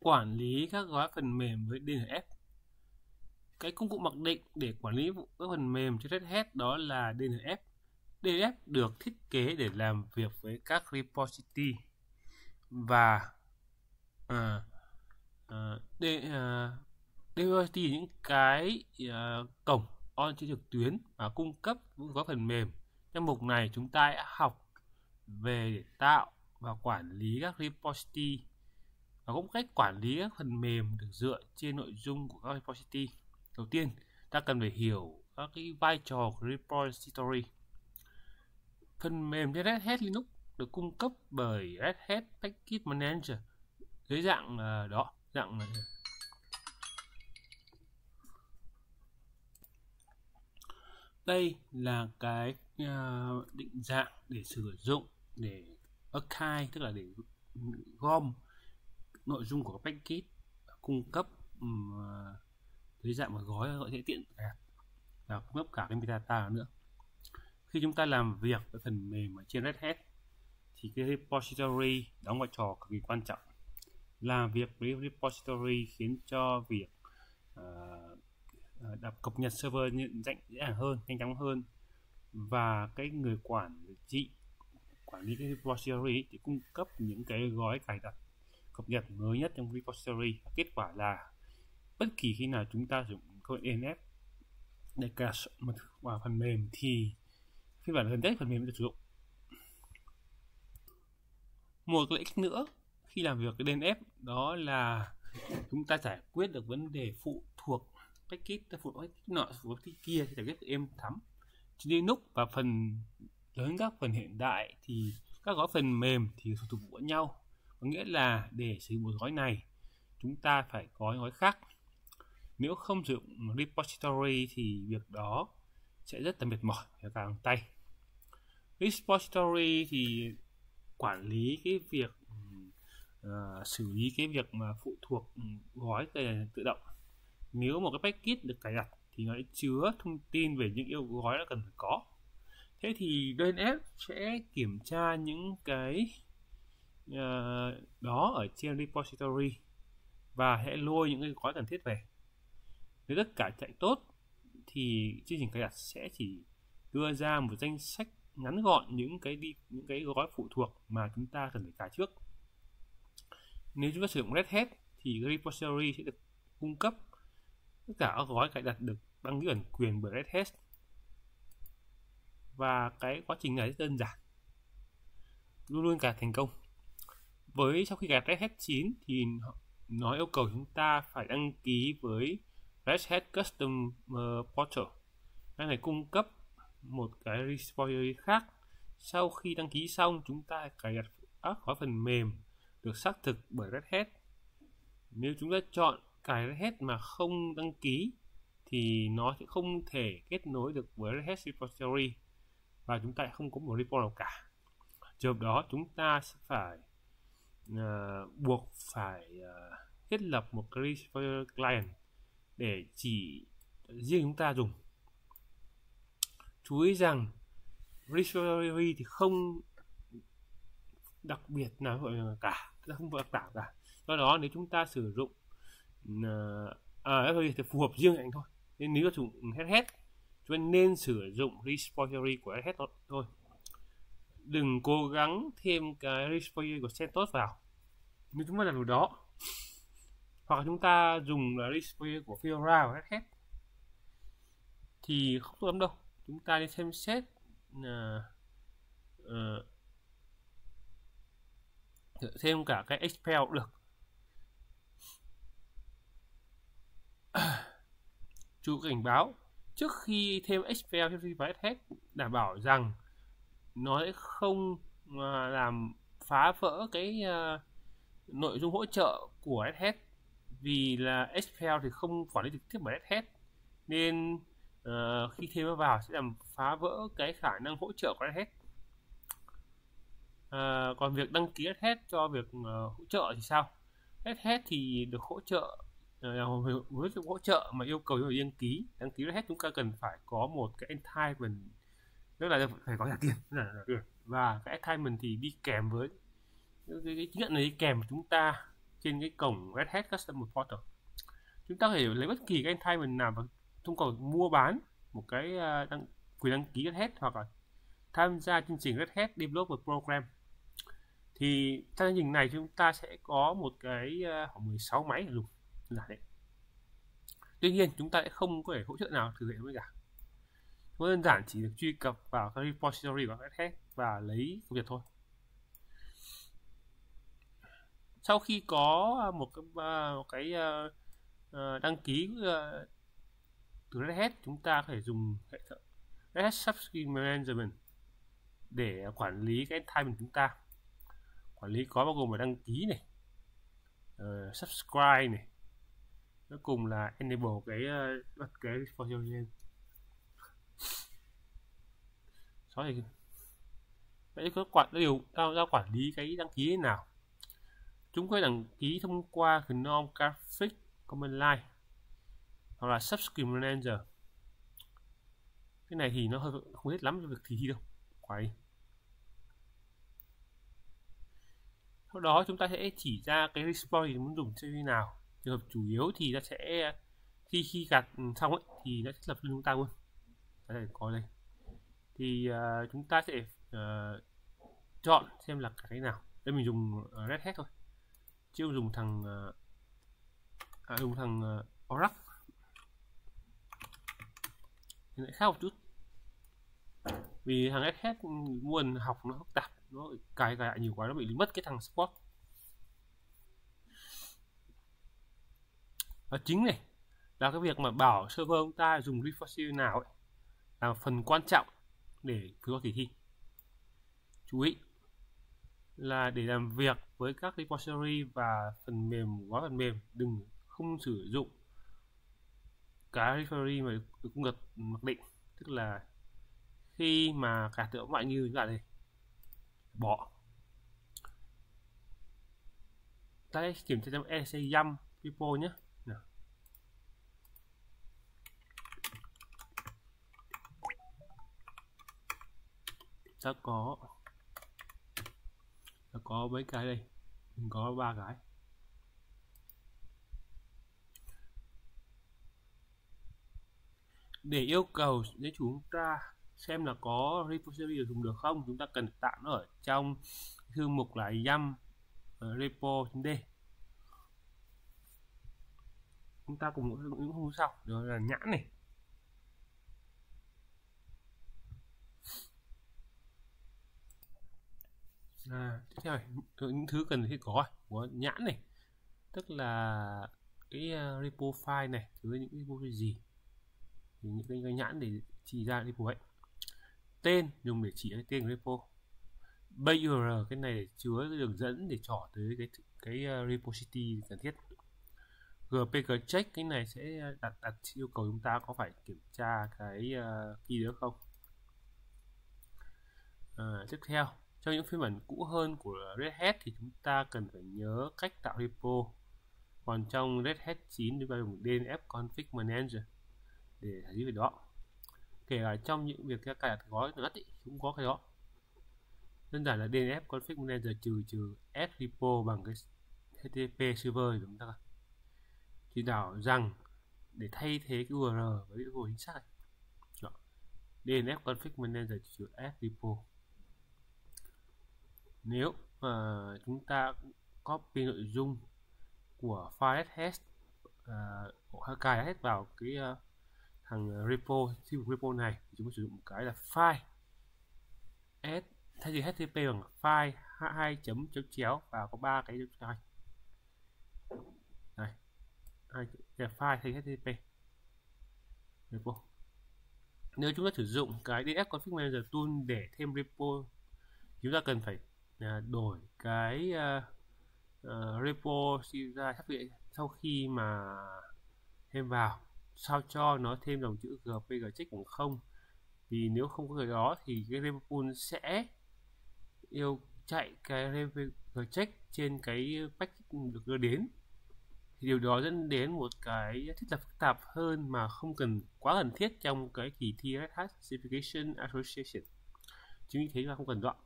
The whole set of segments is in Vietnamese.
quản lý các gói phần mềm với DNF cái công cụ mặc định để quản lý các phần mềm cho Red Hat đó là DNF DNF được thiết kế để làm việc với các repository và uh, uh, D, ờ, uh, repository những cái uh, cổng on trên trực tuyến và cung cấp những gói phần mềm. Trong mục này chúng ta đã học về để tạo và quản lý các repository và cũng cách quản lý các phần mềm được dựa trên nội dung của các repository. Đầu tiên, ta cần phải hiểu các cái vai trò của repository. Phần mềm trên Red Hat Linux được cung cấp bởi Red Hat Package Manager dưới dạng uh, đó, dạng uh, đây là cái uh, định dạng để sử dụng để archive tức là để gom nội dung của các package cung cấp um, dưới dạng một gói gọi dễ tiện. Đạt và cung cấp cả cái metadata nữa. Khi chúng ta làm việc với phần mềm ở trên Red Hat thì cái repository đóng vai trò cực kỳ quan trọng. Làm việc với repository khiến cho việc uh, đập cập nhật server nhận dạng dễ dàng hơn nhanh chóng hơn. Và cái người quản trị quản lý cái repository thì cung cấp những cái gói cài đặt cập nhật mới nhất trong repository. Kết quả là bất kỳ khi nào chúng ta sử dụng công nghệ DNS để cài một vào phần mềm thì phiên bản gần nhất phần mềm được sử dụng. Một lợi ích nữa khi làm việc với DNF đó là chúng ta giải quyết được vấn đề phụ thuộc package, phụ thuộc nọ, phụ thuộc cái kia thì giải quyết êm thắm. Trên Linux và phần lớn các phần hiện đại thì các gói phần mềm thì phụ thuộc vào nhau có nghĩa là để sử dụng một gói này chúng ta phải có gói khác. Nếu không sử dụng repository thì việc đó sẽ rất là mệt mỏi và cả bằng tay. Repository thì quản lý cái việc uh, xử lý cái việc mà phụ thuộc gói tự động. Nếu một cái package được cài đặt thì nó sẽ chứa thông tin về những yêu gói đã cần phải có. Thế thì DNS sẽ kiểm tra những cái uh, đó ở trên repository. Và hãy lôi những cái gói cần thiết về. Nếu tất cả chạy tốt thì chương trình cài đặt sẽ chỉ đưa ra một danh sách ngắn gọn những cái đi những cái gói phụ thuộc mà chúng ta cần phải cài trước. Nếu chúng ta sử dụng Red Hat thì repository sẽ được cung cấp tất cả các gói cài đặt được đăng ký ẩn quyền bởi Red Hat. Và cái quá trình này rất đơn giản. Luôn luôn cả thành công với sau khi cài Red Hat 9 thì nó yêu cầu chúng ta phải đăng ký với Red Hat Custom ờ, Portal. Cái này cung cấp một cái repository khác. Sau khi đăng ký xong, chúng ta cài đặt các gói phần mềm được xác thực bởi Red Hat. Nếu chúng ta chọn cài Red Hat mà không đăng ký, thì nó sẽ không thể kết nối được với Red Hat repository và chúng ta không có một repo nào cả. Trường hợp đó, chúng ta sẽ phải uh, buộc phải uh, thiết lập một cái client để chỉ riêng chúng ta dùng. Chú ý rằng repository thì không đặc biệt nào gọi là cả không đặc tả cả. Do đó nếu chúng ta sử dụng uh, à, thì phù hợp riêng anh thôi. Nên nếu dùng hết hết chúng ta nên sử dụng repository của hết thôi đừng cố gắng thêm cái repository của CentOS vào. Nếu chúng ta làm điều đó hoặc chúng ta dùng là repository của Fiora và hết thì không tốt lắm đâu. Chúng ta nên xem xét uh, uh, thêm cả cái Expel cũng được. Chú cảnh báo trước khi thêm Expel thêm vào hết đảm bảo rằng nó sẽ không à, làm phá vỡ cái uh, nội dung hỗ trợ của Red vì là Expel thì không quản lý trực tiếp bởi Red nên uh, khi thêm nó vào sẽ làm phá vỡ cái khả năng hỗ trợ của Red uh, ờ, còn việc đăng ký Red cho việc uh, hỗ trợ thì sao? Red thì được hỗ trợ với uh, hỗ trợ mà yêu cầu người đăng ký. Đăng ký Red chúng ta cần phải có một cái entitlement tức là phải có trả tiền. Và cái entitlement thì đi kèm với cái, cái, chứng nhận này đi kèm chúng ta trên cái cổng Red Hat Customer Portal. Chúng ta có thể lấy bất kỳ cái entitlement nào và thông cầu mua bán một cái ờ, đăng, quyền đăng ký Red Hat hoặc là tham gia chương trình Red Hat Developer Program. Thì trong chương trình này chúng ta sẽ có một cái uh, khoảng 16 máy để dùng là đấy. Tuy nhiên chúng ta sẽ không có thể hỗ trợ nào thực hiện với cả chúng đơn giản chỉ được truy cập vào cái repository của Red Hat và lấy công việc thôi. Sau khi có à, một cái, à, một cái à, đăng ký từ Red Hat chúng ta có thể dùng hệ thống Red Hat Subscription Management để quản lý cái time của chúng ta. Quản lý có bao gồm là đăng ký này uh, subscribe này cuối cùng là enable cái uh, bật cái repository lên sau thì vậy có quản điều tao ra quản lý cái đăng ký thế nào? Chúng có đăng ký thông qua GNOME Graphic Command Line hoặc là Subscription Manager. Cái này thì nó hơi không hết lắm cho việc thi đâu. Quay sau đó chúng ta sẽ chỉ ra cái response muốn dùng như thế nào. Trường hợp chủ yếu thì nó sẽ khi khi gạt xong ấy, thì nó sẽ lập cho chúng ta luôn có thể có đây. Thì uh, chúng ta sẽ uh, chọn xem là cái nào. Đây mình dùng ờ, Red Hat thôi. Chứ không dùng thằng uh, à, dùng thằng uh, Oracle thì lại khác một chút. Vì thằng Red Hat ừ, nguồn học nó phức tạp. Nó cài cài nhiều quá nó bị mất cái thằng spot và chính này là cái việc mà bảo server ông ta dùng resource nào ấy là phần quan trọng để vừa kỳ thi. Chú ý là để làm việc với các repository và phần mềm gói phần mềm, đừng không sử dụng cái repository mà được cung cấp mặc định. Tức là khi mà cả tượng ngoại như là này bỏ. Ta kiểm tra trong EC yum repo nhé nào ta có. Ta có mấy cái đây. Mình có ba cái. Để yêu cầu để chúng ta xem là có repository được dùng được không, chúng ta cần tạo nó ở trong thư mục là yum ờ, repo.d chúng ta cùng những hôm sau. Rồi là nhãn này. À, tiếp theo này những thứ cần thiết có à, có nhãn này. Tức là cái uh, repo file này chứa những cái repo gì? Thì những cái, cái nhãn để chỉ ra repo ấy. Tên dùng để chỉ cái tên repo. Base cái này để chứa đường dẫn để trỏ tới cái cái ờ, uh, repository cần thiết. Gpg check cái này sẽ đặt đặt yêu cầu chúng ta có phải kiểm tra cái uh, key đó không? À, tiếp theo trong những phiên bản cũ hơn của Red Hat thì chúng ta cần phải nhớ cách tạo repo. Còn trong Red Hat 9 chúng ta dùng DNF config manager để thấy việc đó. Kể cả trong những việc cài đặt gói ngắt ý, cũng có cái đó. Đơn giản là DNF config manager trừ trừ f repo bằng cái HTTP server chúng ta chỉ đảo rằng để thay thế cái URL với yêu chính xác đó. DNF config manager trừ f repo nếu mà chúng ta copy nội dung của file sh uh, cài hết vào cái uh, thằng repo thư mục repo này thì chúng ta sử dụng một cái là file s thay vì http bằng file hai chấm chấm chéo và có ba cái chấm này này hai file thay http repo. Nếu chúng ta sử dụng cái df config manager tool để thêm repo chúng ta cần phải À, đổi cái uh, repo ra sau khi mà thêm vào. Sao cho nó thêm dòng chữ gpg check bằng không? Vì nếu không có cái đó thì cái repool sẽ yêu chạy cái gpg check trên cái package được đưa đến. Thì điều đó dẫn đến một cái thiết lập phức tạp hơn mà không cần quá cần thiết trong cái kỳ thi Red Hat Certification Association. Chính vì thế là không cần dọn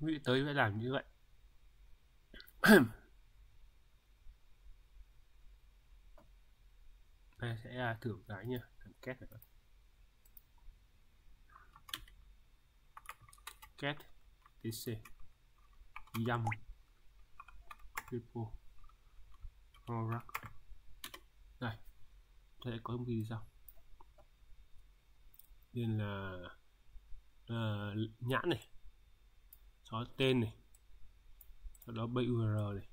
nghĩ tới sẽ làm như vậy. Đây sẽ là thử cái nha thử kết nữa get tc yum people product đây sẽ có một gì sao? Nên là uh, nhãn này sau tên này. Sau đó BURL này.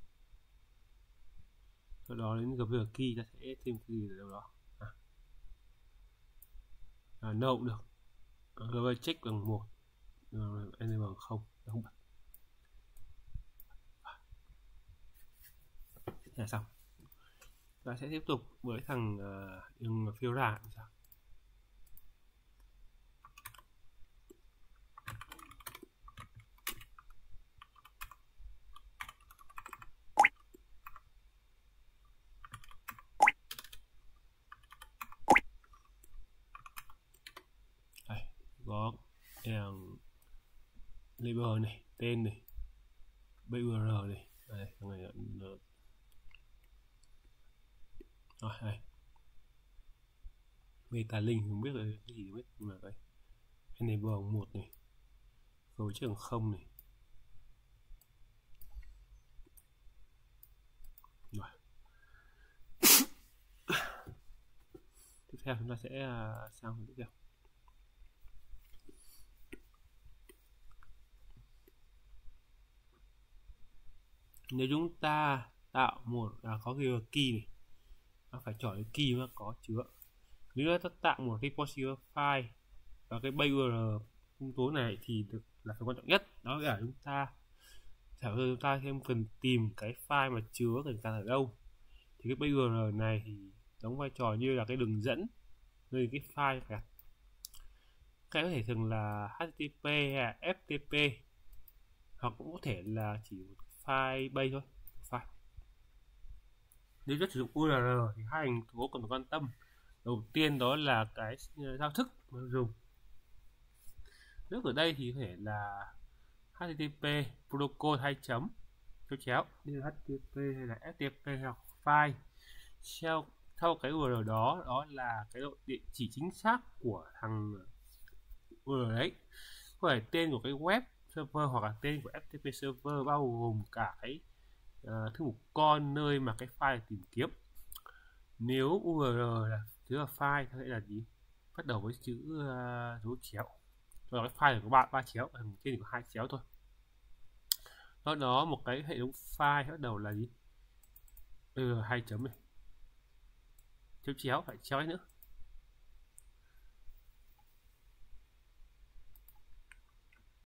Sau đó đến gặp việc key ta sẽ thêm cái gì ở đâu đó. À. À, no cũng được GV check bằng một. N bằng không. Không bật. Là xong. Ta sẽ tiếp tục với thằng à, uh, đường phiêu ra sao đây có đèn um, label này, tên này bur này. Đây, thằng này rồi, đây. Meta link không biết là cái gì biết, nhưng mà đây. Enable một này. Cấu trường không này. Rồi. Tiếp theo chúng ta sẽ à, sang tiếp theo. Nếu chúng ta tạo một à, có cái key này nó phải chọn cái key mà có chứa. Nếu ta tạo một cái possible file và cái BURL công tố này thì được là phần quan trọng nhất. Đó là chúng ta giả sử chúng ta thêm cần tìm cái file mà chứa cần càng ở đâu. Thì cái BURL này thì đóng vai trò như là cái đường dẫn nơi cái file cả cái có thể thường là HTTP hay là FTP hoặc cũng có thể là chỉ một file bay thôi. File. Nếu rất sử dụng URL thì hai thành tố cần phải quan tâm. Đầu tiên đó là cái ờ, giao thức mà dùng. Nước ở đây thì có thể là http protocol 2 chấm, chéo chéo, như http hay là ftp hoặc file. Theo theo cái URL đó đó là cái độ địa chỉ chính xác của thằng URL đấy. Có thể tên của cái web server hoặc là tên của FTP server bao gồm cả cái uh, thư mục con nơi mà cái file tìm kiếm. Nếu URL là chữ là file thì là gì? Bắt đầu với chữ uh, dấu chéo. Rồi cái file của bạn ba chéo ờ, trên chỉ có hai chéo thôi. Đó đó một cái hệ thống file bắt đầu là gì? Ừ, hai chấm này. Chéo chéo phải chéo nữa.